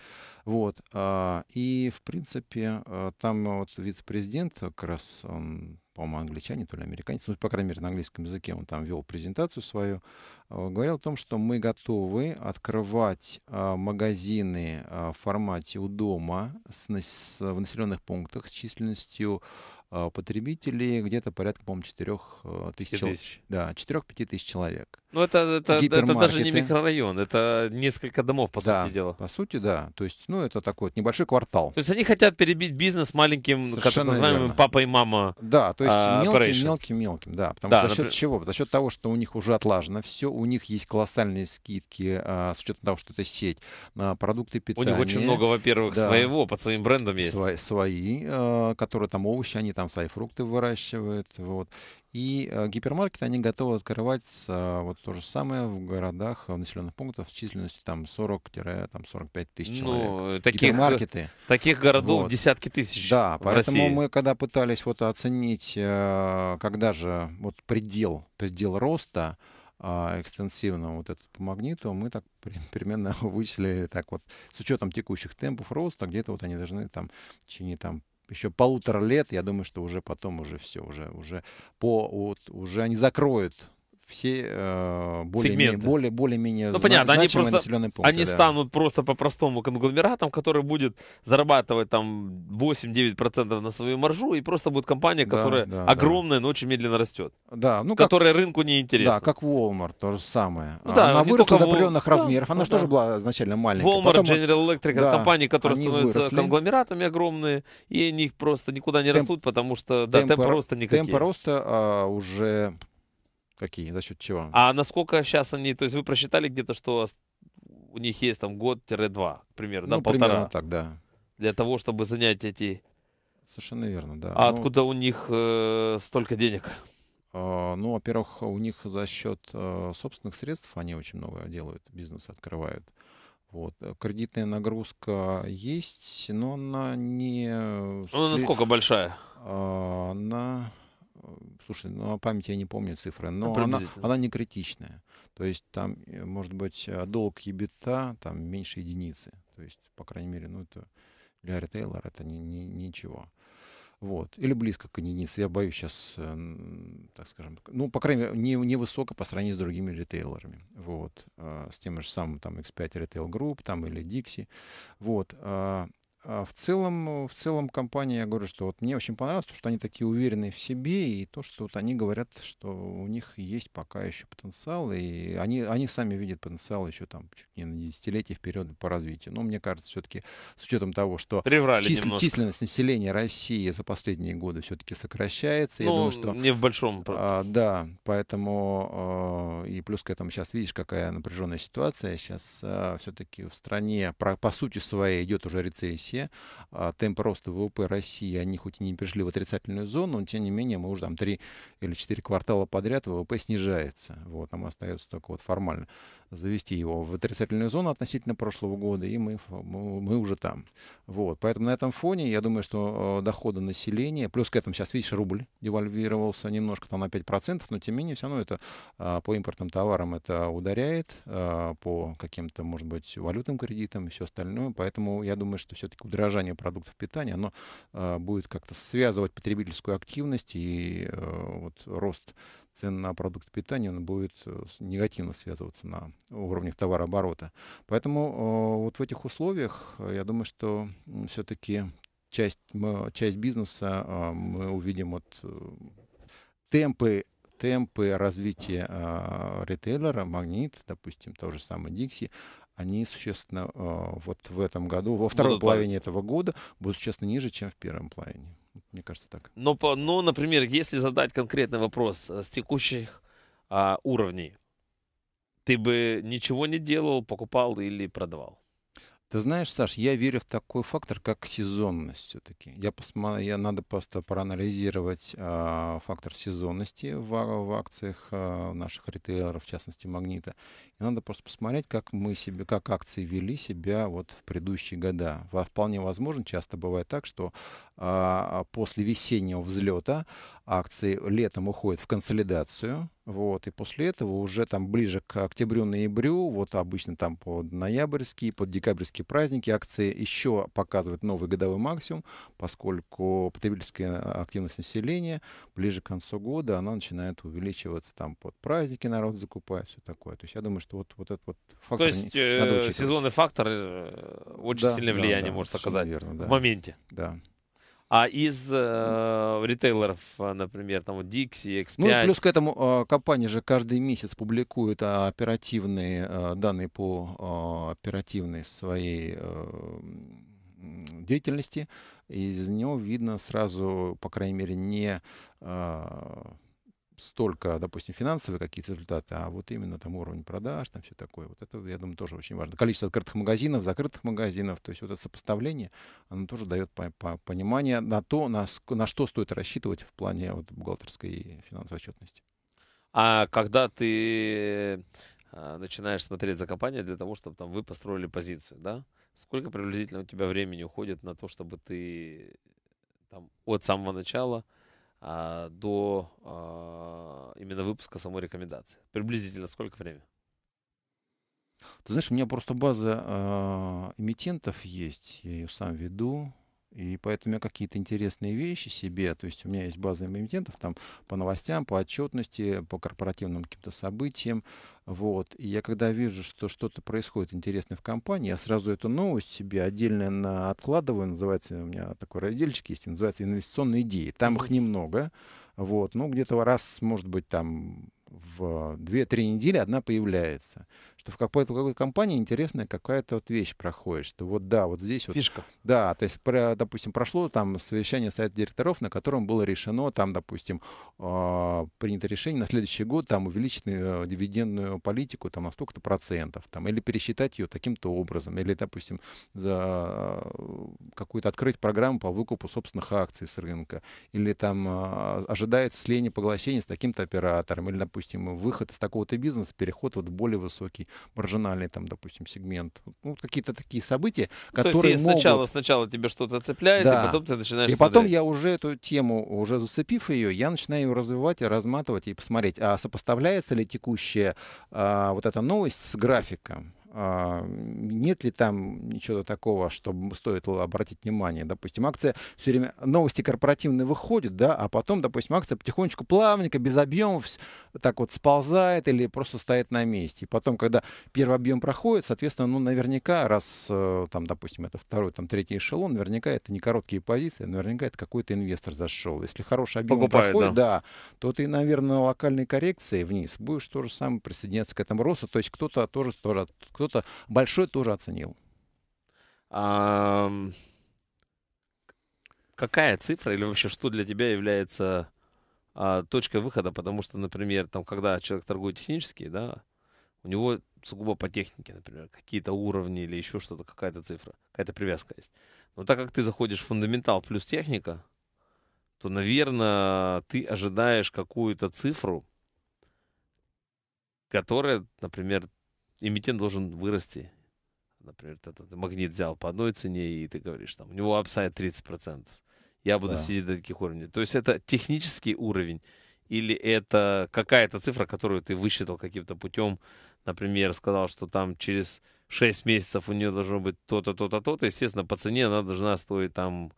Вот. а, И, в принципе, э, там вот вице-президент, как раз он, по-моему, англичанин, то ли американец, ну, по крайней мере, на английском языке он там вел презентацию свою, э, говорил о том, что мы готовы открывать а, магазины а, в формате у дома с- в населенных пунктах с численностью а, потребителей где-то порядка, по-моему, 4 тысяч Пяти человек. тысяч. Да, 4-5 тысяч человек. Ну, это, это, это даже не микрорайон, это несколько домов, по да, сути дела. по сути, да. То есть, ну, это такой вот небольшой квартал. То есть они хотят перебить бизнес маленьким, как Совершенно называемым верно. папа и мама. Да, то есть а, мелким, мелким, мелким, да. Потому Да, что за счет например- чего? За счет того, что у них уже отлажено все, у них есть колоссальные скидки, а, с учетом того, что это сеть, на продукты У питания. них очень много, во-первых, Да. своего, под своим брендом есть. Свои, свои, э, которые там овощи, они там свои фрукты выращивают, вот. И э, гипермаркеты они готовы открывать э, вот то же самое в городах, в населенных пунктах с численностью там 40-45 тысяч человек. Ну, таких, э, Гипермаркеты. таких городов Вот. десятки тысяч Да, в поэтому России. мы, когда пытались вот оценить, э, когда же вот предел, предел роста а, экстенсивного вот этот по магниту, мы так при- примерно вычислили так вот с учетом текущих темпов роста, где-то вот они должны там в течение там еще полутора лет, я думаю, что уже потом уже все, уже, уже по, вот, уже они закроют все э, более-менее, более, более-менее Ну, понятно, они просто- населенные пункты. Они да. станут просто по-простому конгломератом, который будет зарабатывать там 8-9% на свою маржу, и просто будет компания, Да, которая да, да. огромная, но очень медленно растет. Да, ну как которая рынку не интересна. Да, как Walmart, то же самое. Ну да, она не выросла до Wal- определенных да, размеров. Она ну же тоже да. была изначально маленькая. Walmart, Потом General Electric, да, компании, которые становятся выросли. конгломератами огромные, и они просто никуда не Темп- растут, потому что да, темпы ро- роста никакие. темпы роста а, уже какие? За счет чего? А насколько сейчас они, то есть вы просчитали где-то, что у них есть там год-два, к примеру, да, ну, полтора, примерно так, да. для того, чтобы занять эти... Совершенно верно, да. А Ну, откуда у них э, столько денег? а, ну, во-первых, у них за счет э, собственных средств они очень много делают, бизнес открывают. Вот. э, Кредитная нагрузка есть, но она не... Ну, насколько большая? А, Она, э, слушай, ну, о памяти я не помню цифры, но она, она не критичная. То есть там, э, может быть, э, долг ебита там меньше единицы. То есть, по крайней мере, ну это для ритейлера это не, не- ничего. Вот. Или близко к единице. Я боюсь сейчас, так скажем, ну, по крайней мере, не, невысоко по сравнению с другими ритейлерами. Вот. а, С тем же самым там X5 Retail Group там, или Dixie. Вот. А, а в целом, в целом компания, я говорю, что вот мне очень понравилось, то, что они такие уверенные в себе, и то, что вот они говорят, что у них есть пока еще потенциал, и они, они сами видят потенциал еще там чуть не на десятилетие вперед по развитию. Но мне кажется, все-таки с учетом того, что числ- численность населения России за последние годы все-таки сокращается, я Ну, думаю, что не в большом. а, да, поэтому э, и плюс к этому сейчас видишь, какая напряженная ситуация. Сейчас все-таки в стране, про- по сути своей, идет уже рецессия. Развития. А, темпы роста ВВП России, они хоть и не перешли в отрицательную зону, но тем не менее мы уже там три или четыре квартала подряд ВВП снижается. Вот, нам остается только вот формально завести его в отрицательную зону относительно прошлого года, и мы, мы уже там. Вот, поэтому на этом фоне я думаю, что доходы населения, плюс к этому сейчас, видишь, рубль девальвировался немножко там на 5%, но тем не менее все равно это по импортным товарам это ударяет, по каким-то, может быть, валютным кредитам и все остальное. Поэтому я думаю, что все-таки удорожание продуктов питания, оно будет как-то связывать потребительскую активность и вот рост цен на продукты питания, он будет э, негативно связываться на уровнях товарооборота. Поэтому вот в этих условиях э, я думаю, что все-таки часть, часть бизнеса а, мы увидим вот э, темпы темпы развития э, ритейлера, Магнит, допустим, то же самое Дикси, они существенно э, вот в этом году, во второй будут половине падать. этого года будут существенно ниже, чем в первом половине. Мне кажется так. Но, по, но например, если задать конкретный вопрос с текущих а, уровней, ты бы ничего не делал, покупал или продавал? Ты знаешь, Саш, я верю в такой фактор, как сезонность все-таки. Я посмотрю, я надо просто проанализировать э, фактор сезонности в, в акциях э, наших ритейлеров, в частности Магнита. И надо просто посмотреть, как мы себе, как акции вели себя вот в предыдущие года. Вполне возможно, часто бывает так, что э, после весеннего взлета акции летом уходят в консолидацию, вот, и после этого уже там ближе к октябрю-ноябрю, вот обычно там под ноябрьские, под декабрьские праздники акции еще показывают новый годовой максимум, поскольку потребительская активность населения ближе к концу года, она начинает увеличиваться там под праздники народ закупает, все такое. То есть я думаю, что вот, вот этот вот фактор То есть не, э, сезонный фактор э, очень да, сильное влияние да, да, может оказать верно, да. в моменте. Да. А из э, ритейлеров, а, например, там вот Dixie, X5... Ну и плюс к этому э, компания же каждый месяц публикует э, оперативные э, данные по э, оперативной своей э, деятельности. Из него видно сразу, по крайней мере, не э, столько, допустим, финансовые какие-то результаты, а вот именно там уровень продаж, там все такое. Вот это, я думаю, тоже очень важно. Количество открытых магазинов, закрытых магазинов, то есть вот это сопоставление, оно тоже дает по по понимание на то, на, на что стоит рассчитывать в плане вот, бухгалтерской и финансовой отчетности. А когда ты а, начинаешь смотреть за компанией для того, чтобы там вы построили позицию, да? Сколько приблизительно у тебя времени уходит на то, чтобы ты там от самого начала а, до а, именно выпуска самой рекомендации? Приблизительно сколько времени? Ты знаешь, у меня просто база э, эмитентов есть, я ее сам веду, и поэтому я какие-то интересные вещи себе, то есть у меня есть база эмитентов там по новостям, по отчетности, по корпоративным каким-то событиям, вот. И я когда вижу, что что-то происходит интересное в компании, я сразу эту новость себе отдельно на откладываю, называется, у меня такой разделчик есть, называется инвестиционные идеи. Там их немного, вот, ну где-то раз, может быть, там в 2-3 недели одна появляется. Что в какой-то, какой компании интересная какая-то вот вещь проходит, что вот да, вот здесь вот... Фишка. Да, то есть, про, допустим, прошло там совещание совета директоров, на котором было решено там, допустим, э, принято решение на следующий год там увеличить э, дивидендную политику там на столько-то процентов, там, или пересчитать ее таким-то образом, или, допустим, за э, какую-то открыть программу по выкупу собственных акций с рынка, или там э, ожидается слияние поглощения с таким-то оператором, или, допустим, выход из такого-то бизнеса, переход вот в более высокий маржинальный, там, допустим, сегмент. Ну, какие-то такие события, ну, которые То есть могут... сначала, сначала тебе что-то цепляет, да. и потом ты начинаешь И смотреть. потом я уже эту тему, уже зацепив ее, я начинаю ее развивать, разматывать и посмотреть, а сопоставляется ли текущая а, вот эта новость с графиком. А, нет ли там ничего такого, что стоит обратить внимание? Допустим, акция все время, новости корпоративные выходят, да, а потом, допустим, акция потихонечку, плавненько, без объемов, так вот сползает или просто стоит на месте. И потом, когда первый объем проходит, соответственно, ну, наверняка, раз э, там, допустим, это второй, там, третий эшелон, наверняка это не короткие позиции, наверняка это какой-то инвестор зашел. Если хороший объем Покупает, проходит, да. да, то ты, наверное, на локальной коррекции вниз будешь то же самое присоединяться к этому росту. То есть кто-то тоже, тоже кто кто-то большой тоже оценил. А, какая цифра или вообще что для тебя является а, точкой выхода? Потому что, например, там, когда человек торгует технически, да, у него сугубо по технике, например, какие-то уровни или еще что-то, какая-то цифра, какая-то привязка есть. Но так как ты заходишь в фундаментал плюс техника, то, наверное, ты ожидаешь какую-то цифру, которая, например, эмитент должен вырасти. Например, этот магнит взял по одной цене, и ты говоришь, там, у него апсайд 30%. Я буду да. сидеть до таких уровней. То есть это технический уровень, или это какая-то цифра, которую ты высчитал каким-то путем, например, сказал, что там через 6 месяцев у нее должно быть то-то, то-то, то-то, естественно, по цене она должна стоить там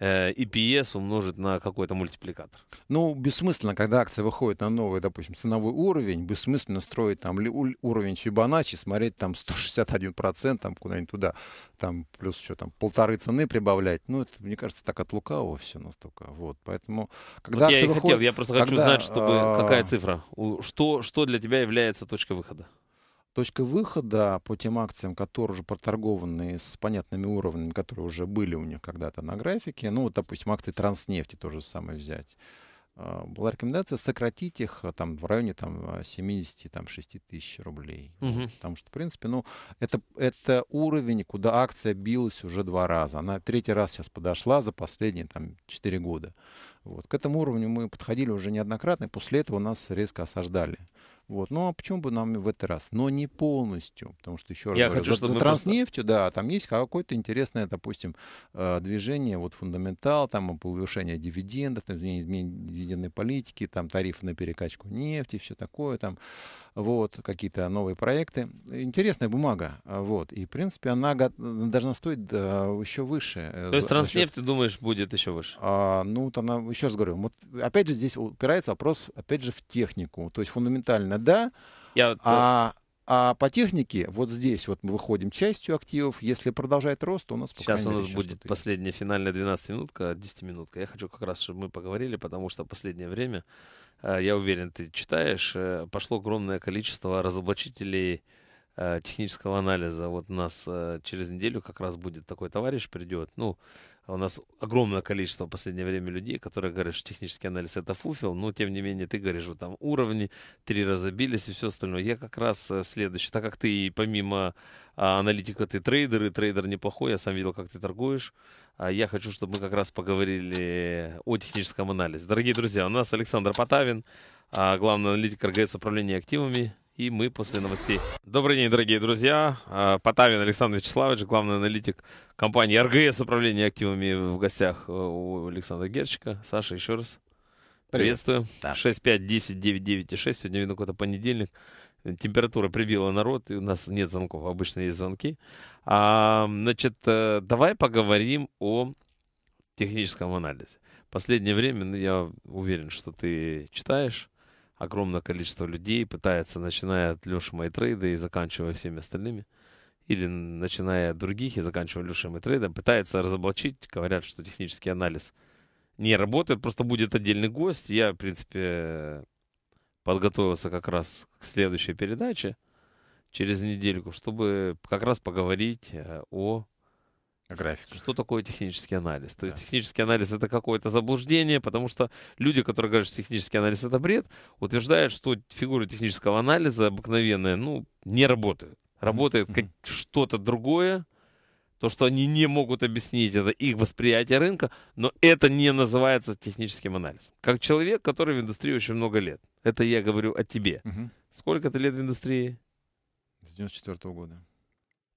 EPS э, умножить на какой-то мультипликатор. Ну, бессмысленно, когда акция выходит на новый, допустим, ценовой уровень, бессмысленно строить там уровень Фибоначчи, смотреть там 161%, там куда-нибудь туда, там плюс еще там полторы цены прибавлять. Ну, это, мне кажется, так от лукавого все настолько. Вот, поэтому, когда вот я и выходит, хотел, я просто когда, хочу знать, чтобы, а... какая цифра, что, что для тебя является точкой выхода? Точка выхода по тем акциям, которые уже проторгованы с понятными уровнями, которые уже были у них когда-то на графике, ну вот, допустим, акции Транснефти тоже самое взять, а, была рекомендация сократить их а, там в районе там 70 там 6 тысяч рублей. Угу. потому что в принципе ну это это уровень куда акция билась уже два раза. Она третий раз сейчас подошла за последние там 4 года. Вот. К этому уровню мы подходили уже неоднократно и после этого нас резко осаждали вот. Ну а почему бы нам в этот раз? Но не полностью, потому что еще раз Я говорю, хочу, за, за транснефтью, просто... да, там есть какое-то интересное, допустим, э, движение, вот фундаментал, там повышение дивидендов, там изменение дивидендной политики, там тарифы на перекачку нефти, все такое, там вот, какие-то новые проекты. Интересная бумага, а, вот, и, в принципе, она должна стоить еще выше. Э, То есть Транснефть, ты думаешь, будет еще выше? А, ну, вот она, еще раз говорю, вот, опять же, здесь упирается вопрос, опять же, в технику, то есть фундаментально, да, Я... а а по технике, вот здесь вот мы выходим частью активов. Если продолжает рост, то у нас... Сейчас у нас будет последняя финальная 12-минутка, 10-минутка. Я хочу как раз, чтобы мы поговорили, потому что последнее время Э, я уверен, ты читаешь, э, пошло огромное количество разоблачителей э, технического анализа. Вот у нас через неделю как раз будет такой товарищ придет. Ну, у нас огромное количество в последнее время людей, которые говорят, что технический анализ это фуфел, но тем не менее ты говоришь, что там уровни три раза бились и все остальное. Я как раз следующий, так как ты помимо а, аналитика, ты трейдер, и трейдер неплохой, я сам видел, как ты торгуешь. А я хочу, чтобы мы как раз поговорили о техническом анализе. Дорогие друзья, у нас Александр Потавин, а, главный аналитик РГС управления активами. И мы после новостей. Добрый день, дорогие друзья. А, Потавин Александр Вячеславович, главный аналитик компании РГС управления активами в гостях э, у Александра Герчика. Саша, еще раз. Привет. Приветствую. Да. 65 10 9 9 6. Сегодня, видно, какой-то понедельник температура прибила народ, и у нас нет звонков, обычно есть звонки. А, значит, э, давай поговорим о техническом анализе. Последнее время, ну, я уверен, что ты читаешь, огромное количество людей пытается, начиная от Леши Майтрейда и заканчивая всеми остальными, или начиная от других и заканчивая Лешей Майтрейдом, пытается разоблачить, говорят, что технический анализ не работает, просто будет отдельный гость. Я, в принципе, подготовился как раз к следующей передаче через недельку, чтобы как раз поговорить э, о графике. Что такое технический анализ? То да. есть технический анализ это какое-то заблуждение, потому что люди, которые говорят, что технический анализ это бред, утверждают, что фигуры технического анализа обыкновенные, ну, не работают. Работает mm-hmm. как что-то другое, то, что они не могут объяснить, это их восприятие рынка, но это не называется техническим анализом. Как человек, который в индустрии очень много лет. Это я говорю о тебе. Угу. Сколько ты лет в индустрии? С 94 -го года.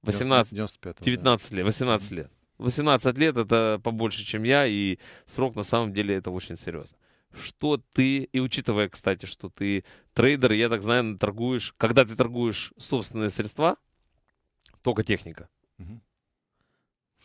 18, 95 19 да. лет, 18 лет. 18 лет это побольше, чем я, и срок на самом деле это очень серьезно. Что ты, и учитывая, кстати, что ты трейдер, я так знаю, торгуешь, когда ты торгуешь собственные средства, только техника. Угу.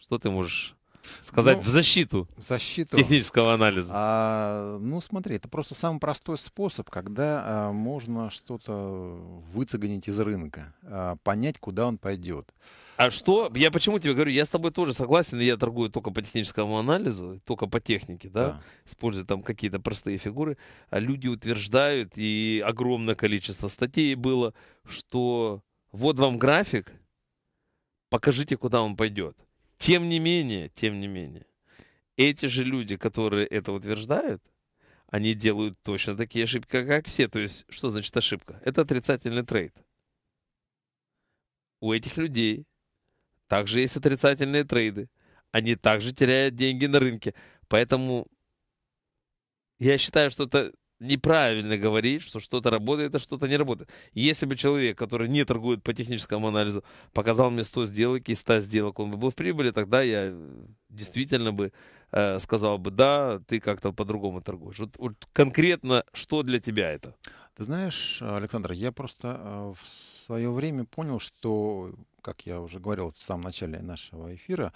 Что ты можешь сказать ну, в защиту, защиту технического анализа? А, ну, смотри, это просто самый простой способ, когда а, можно что-то выцегонить из рынка, а, понять, куда он пойдет. А что, я почему тебе говорю, я с тобой тоже согласен, я торгую только по техническому анализу, только по технике, да, да. используя там какие-то простые фигуры, а люди утверждают, и огромное количество статей было, что вот вам график, покажите, куда он пойдет. Тем не менее, тем не менее, эти же люди, которые это утверждают, они делают точно такие ошибки, как все. То есть, что значит ошибка? Это отрицательный трейд. у этих людей также есть отрицательные трейды. Они также теряют деньги на рынке. Поэтому я считаю, что это неправильно говорить, что что-то работает, а что-то не работает. Если бы человек, который не торгует по техническому анализу, показал мне 100 сделок и 100 сделок, он бы был в прибыли, тогда я действительно бы э, сказал бы, да, ты как-то по-другому торгуешь. Вот, вот конкретно, что для тебя это? Ты знаешь, Александр, я просто э, в свое время понял, что, как я уже говорил в самом начале нашего эфира,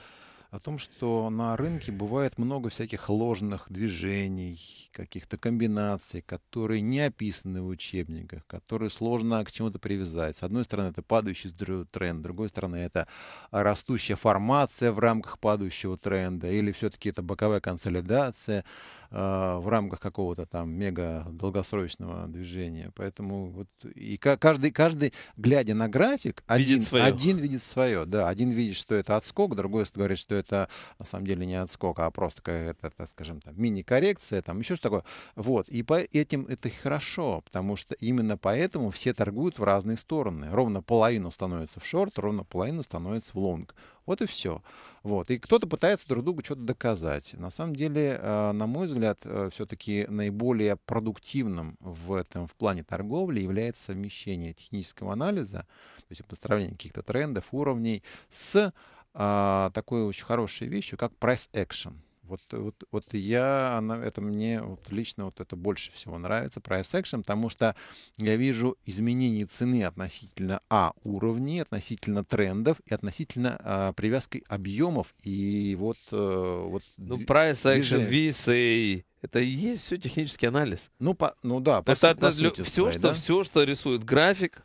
о том, что на рынке бывает много всяких ложных движений, каких-то комбинаций, которые не описаны в учебниках, которые сложно к чему-то привязать. С одной стороны, это падающий тренд, с другой стороны, это растущая формация в рамках падающего тренда, или все-таки это боковая консолидация в рамках какого-то там мега долгосрочного движения. Поэтому вот и каждый, каждый, глядя на график, видит один, свое. один видит свое. Да, один видит, что это отскок, другой говорит, что это на самом деле не отскок, а просто какая-то, так скажем, там, мини-коррекция, там еще что такое. Вот. И по этим это хорошо, потому что именно поэтому все торгуют в разные стороны. Ровно половину становится в шорт, ровно половину становится в лонг. Вот и все. Вот. И кто-то пытается друг другу что-то доказать. На самом деле, э, на мой взгляд, э, все-таки наиболее продуктивным в этом в плане торговли является совмещение технического анализа, то есть построение каких-то трендов, уровней, с а, такой очень хорошей вещью, как price action. Вот, вот, вот я, она, это мне вот лично вот это больше всего нравится, price action, потому что я вижу изменение цены относительно А уровней, относительно трендов и относительно а, привязки объемов и вот... А, вот ну, price action, VSA, это и есть все технический анализ. Ну, по, ну да, по, это, по сути все, своей, что, да? все, что рисует график,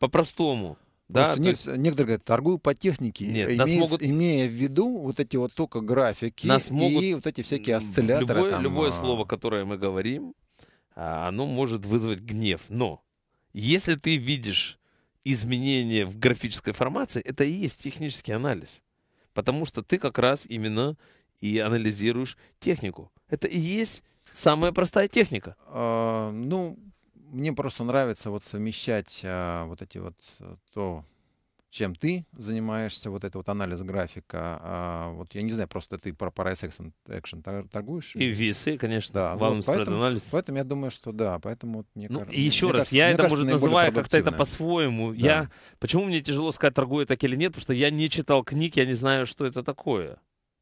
по-простому. Да, не, есть... Некоторые говорят, торгую по технике, Нет, имея, могут... имея в виду вот эти вот только графики нас и могут... вот эти всякие осцилляторы. Любое, там, любое а... слово, которое мы говорим, а, оно может вызвать гнев. Но если ты видишь изменения в графической формации, это и есть технический анализ. Потому что ты как раз именно и анализируешь технику. Это и есть самая простая техника. А, ну, мне просто нравится вот совмещать а, вот эти вот э, то, чем ты занимаешься, вот это вот анализ графика. А, вот я не знаю, просто ты про Price Action, action торгуешь? И весы, конечно, да, вот, поэтому, анализ. Поэтому я думаю, что да, поэтому вот мне ну, кажется... И еще раз, кажется, я это, кажется, может, называю как-то это по-своему. Да. Я... Почему мне тяжело сказать, торгую так или нет? Потому что я не читал книг, я не знаю, что это такое.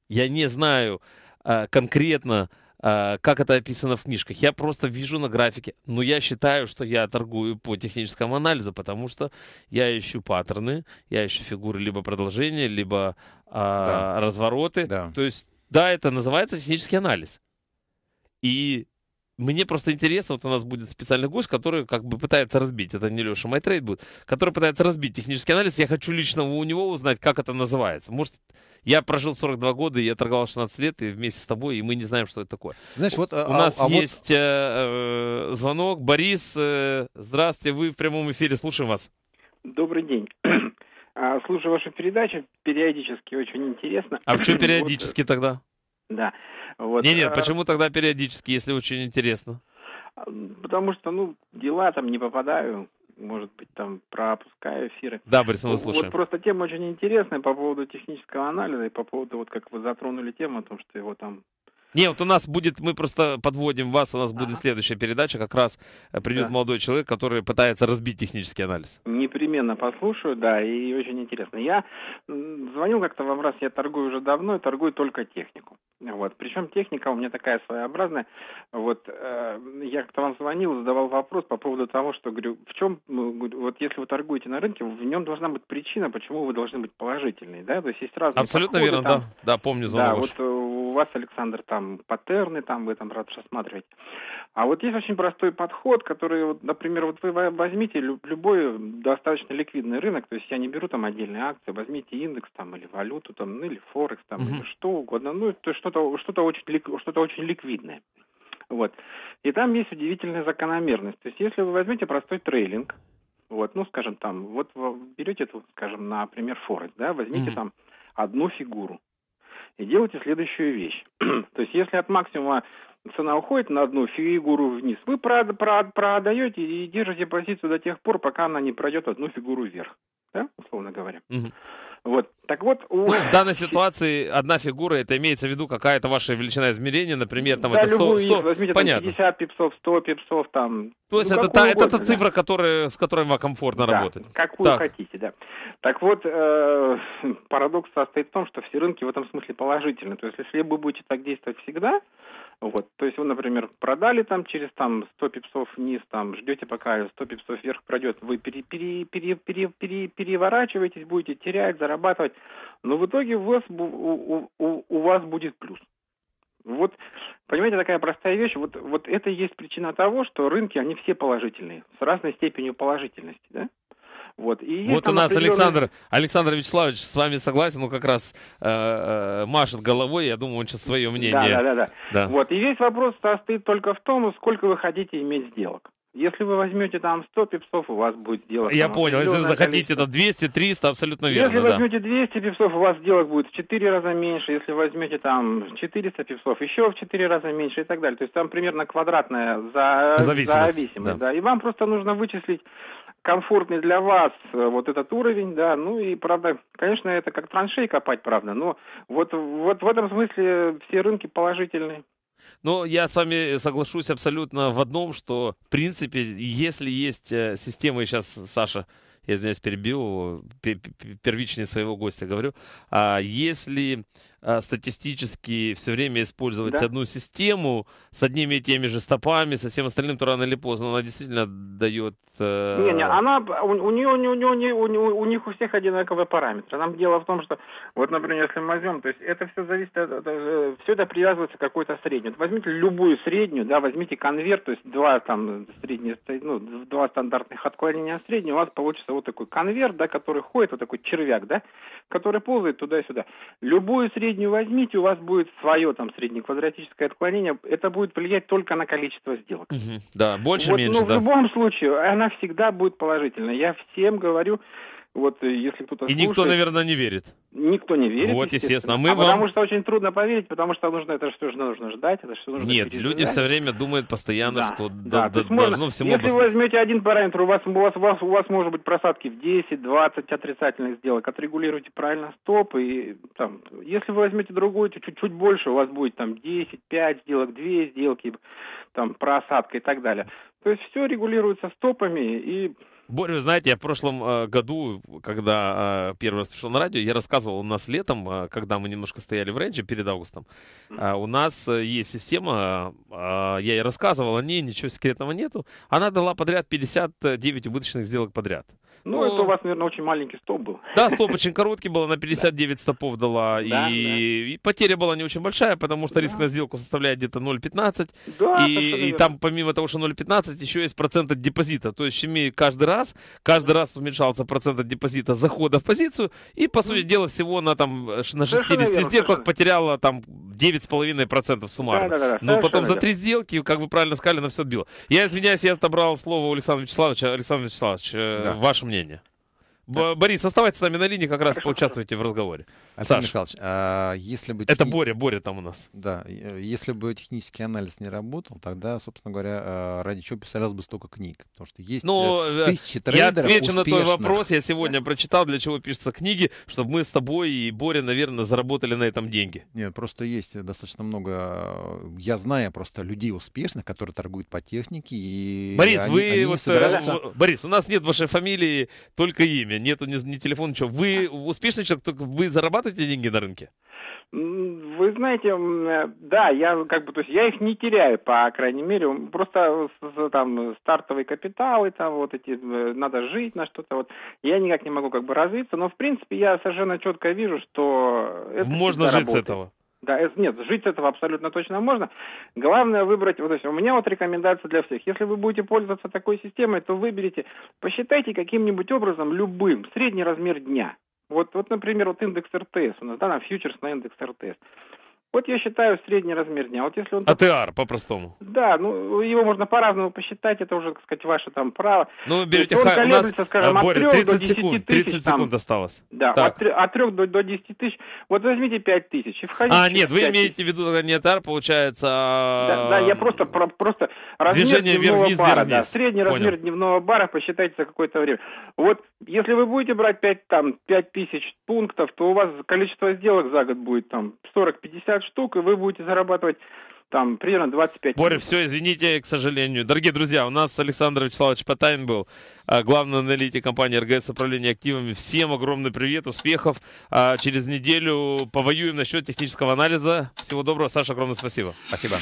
Я не знаю а, конкретно как это описано в книжках. Я просто вижу на графике. Но я считаю, что я торгую по техническому анализу, потому что я ищу паттерны, я ищу фигуры либо продолжения, либо а, да. развороты. Да. То есть, да, это называется технический анализ. И мне просто интересно, вот у нас будет специальный гость, который как бы пытается разбить, это не Леша Майтрейд будет, который пытается разбить технический анализ. Я хочу лично у него узнать, как это называется. Может, я прожил 42 года, я торговал 16 лет и вместе с тобой, и мы не знаем, что это такое. Знаешь, вот... У а, нас а есть вот... э, э, звонок. Борис, э, здравствуйте, вы в прямом эфире, слушаем вас. Добрый день. А, слушаю вашу передачу, периодически очень интересно. А почему периодически вот, тогда? Да. Вот, нет, нет, а... почему тогда периодически, если очень интересно? Потому что, ну, дела там не попадаю, может быть, там пропускаю эфиры. Да, Борис, мы слушаем. Вот просто тема очень интересная по поводу технического анализа и по поводу, вот как вы затронули тему о том, что его там не, вот у нас будет, мы просто подводим вас, у нас будет следующая передача, как раз э, придет да. молодой человек, который пытается разбить технический анализ. Непременно послушаю, да, и очень интересно. Я звонил как-то вам раз, я торгую уже давно, и торгую только технику. Вот. Причем техника у меня такая своеобразная. Вот э, я как-то вам звонил, задавал вопрос по поводу того, что говорю, в чем, вот если вы торгуете на рынке, в нем должна быть причина, почему вы должны быть положительной, да, то есть есть разные Абсолютно подходы, верно, там, да, да, помню звонок. Да, вот э, у вас, Александр, там паттерны, там вы там рассматриваете. А вот есть очень простой подход, который, вот, например, вот вы возьмите любой достаточно ликвидный рынок, то есть я не беру там отдельные акции, возьмите индекс там или валюту там, ну или форекс там, mm-hmm. или что угодно, ну то что-то что-то очень что-то очень ликвидное. Вот. И там есть удивительная закономерность. То есть если вы возьмете простой трейлинг, вот, ну, скажем, там, вот вы берете, скажем, например, Форекс, да, возьмите mm-hmm. там одну фигуру и делайте следующую вещь. То есть если от максимума цена уходит на одну фигуру вниз, вы продаете и держите позицию до тех пор, пока она не пройдет одну фигуру вверх. да, условно говоря. Мгм. Вот, так вот, у... Ну, в данной ситуации одна фигура, это имеется в виду какая-то ваша величина измерения, например, там да, это 100, любую 100 из, возьмите понятно. 50 пипсов, 100 пипсов, там... То есть ну, это, та, это та угодно, да. цифра, которая, с которой вам комфортно Да, работать. Какую Так. хотите, да. Так вот, э, парадокс состоит в том, что все рынки в этом смысле положительны. То есть, если вы будете так действовать всегда, вот, то есть вы, например, продали там через там 100 пипсов вниз, там ждете, пока 100 пипсов вверх пройдет, вы пере, пере, пере, пере, пере- переворачиваетесь, будете терять, зарабатывать, но в итоге у вас, у, у- у вас будет плюс. Вот, понимаете, такая простая вещь, вот, вот это и есть причина того, что рынки, они все положительные, с разной степенью положительности, да? Вот, и Вот у нас определенные- Александр, Александр Вячеславович с вами согласен, ну как раз э, э, машет головой, я думаю, он сейчас свое мнение. Да, да, да, да. Да. Вот, и весь вопрос состоит только в том, сколько вы хотите иметь сделок. Если вы возьмете там 100 пипсов, у вас будет сделок. Я понял, если вы захотите количество. там 200, 300, абсолютно Если верно, да. возьмете 200 пипсов, у вас сделок будет в 4 раза меньше. Если возьмете там 400 пипсов, еще в 4 раза меньше и так далее. То есть там примерно квадратная за... Зависимость, зависимость, да. да. И вам просто нужно вычислить комфортный для вас э, вот этот уровень, да, ну и правда, конечно, это как траншей копать, правда, но вот, вот в этом смысле все рынки положительные. Но я с вами соглашусь абсолютно в одном, что, в принципе, если есть э, системы, сейчас Саша, я извиняюсь, перебил, пе- пе- первичнее своего гостя говорю, а если статистически все время использовать Да. одну систему с одними и теми же стопами, со всем остальным, то рано или поздно она действительно дает... э, Не, не, она, у, у нее, у, нее, у, нее- у, у них у всех одинаковые параметры. Нам дело в том, что, вот, например, если мы возьмем, то есть это все зависит, от, все это привязывается к какой-то средней. Вот возьмите любую среднюю, да, возьмите конверт, то есть два там средние, ну, два стандартных отклонения от средней, у вас получится вот такой конверт, да, который ходит, вот такой червяк, да, который ползает туда и сюда. Любую среднюю возьмите, у вас будет свое там среднеквадратическое отклонение, это будет влиять только на количество сделок. мгм, Да, больше, Вот, меньше, но да. в любом случае, она всегда будет положительной. Я всем говорю, вот э, если кто-то И никто, слушает, наверное, не верит. Никто не верит. Вот, естественно. А мы А вам- Потому что очень трудно поверить, потому что нужно, это что же нужно ждать, это что нужно Нет, люди все время думают постоянно, Да, что да, да- да- можно- должно всему Если обос- вы возьмете один параметр, у вас, у, вас, у, вас, у вас может быть просадки в 10, 20 отрицательных сделок, отрегулируйте правильно стоп, и там, если вы возьмете другую, то чуть-чуть больше, у вас будет там 10, 5 сделок, 2 сделки, там просадка и так далее. То есть все регулируется стопами, и Боря, вы знаете, я в прошлом э, году, когда э, первый раз пришел на радио, я рассказывал, у нас летом, э, когда мы немножко стояли в рейнже перед августом, у нас есть система, я ей рассказывал о ней, ничего секретного нету. Она дала подряд 59 убыточных сделок подряд. ну, Ну, это у вас, наверное, очень маленький стоп был. Да, стоп очень короткий был, на 59 стопов дала, Да, и, и потеря была не очень большая, потому что риск Да. на сделку составляет где-то 0,15, Да, и, и там помимо того, что 0,15, еще есть процент от депозита. То есть ими каждый раз, каждый раз уменьшался процент от депозита захода в позицию. И, по сути дела, всего на, там, э, на Совершенно 60 верно, сделках потеряла там 9,5% суммарно. Да-да-да, Но потом за три сделки, как вы правильно сказали, на все отбило. Я извиняюсь, я отобрал слово у Александра Вячеславовича. Александр Вячеславович, э, Да. ваше мнение? Б- Борис, оставайтесь с нами на линии, как раз Хорошо, поучаствуйте в разговоре. Александр Саш. Михайлович, а если бы... Это техни- Боря, Боря там у нас. Да, э, если бы технический анализ не работал, тогда, собственно говоря, э, ради чего писалось бы столько книг? Потому что есть Ну, э, тысячи Я трейдеров отвечу на твой успешных. вопрос. Я сегодня прочитал, для чего пишутся книги, чтобы мы с тобой и Боря, наверное, заработали на этом деньги. Нет, просто есть достаточно много, я знаю просто людей успешных, которые торгуют по технике, и Борис, они, вы они вот, собираются... Борис, у нас нет вашей фамилии, только имя, нету ни, ни телефона, ничего. Вы успешный человек, только вы зарабатываете деньги на рынке? Вы знаете, э, да, я как бы, то есть я их не теряю, по крайней мере, просто с- с- там стартовые капиталы, там вот эти, э, надо жить на что-то, вот, я никак не могу как бы развиться, но в принципе я совершенно четко вижу, что это Можно жить с работает. этого. Да, э, нет, жить с этого абсолютно точно можно. Главное выбрать, вот, то есть у меня вот рекомендация для всех. Если вы будете пользоваться такой системой, то выберите, посчитайте каким-нибудь образом любым средний размер дня. Вот, вот, например, вот индекс РТС у нас, да, фьючерс на индекс РТС. Вот я считаю средний размер дня. Вот если он... АТР по-простому. Да, ну, его можно по-разному посчитать, это уже, так сказать, ваше там право. Ну, берете он у нас, колеблется, скажем, от Боря, 3 до 30 10 секунд, тысяч 30 там. секунд осталось. Да, Так. от, 3, до, до 10 тысяч. Вот возьмите 5 тысяч и входите. А, нет, вы 5 имеете в виду не АТР, получается... Да, да, я просто, про- просто размер Движение дневного вверх-вниз, бара, да, вверх-вниз. средний Понял. размер дневного бара посчитайте за какое-то время. Вот, если вы будете брать 5, там, 5 тысяч пунктов, то у вас количество сделок за год будет там 40-50 штук, и вы будете зарабатывать там примерно 25 Боря, все, извините, к сожалению. Дорогие друзья, у нас Александр Вячеславович Потанин был, а, главный аналитик компании РГС Управления активами. Всем огромный привет, успехов. А, Через неделю повоюем насчет технического анализа. Всего доброго, Саша, огромное спасибо. Спасибо.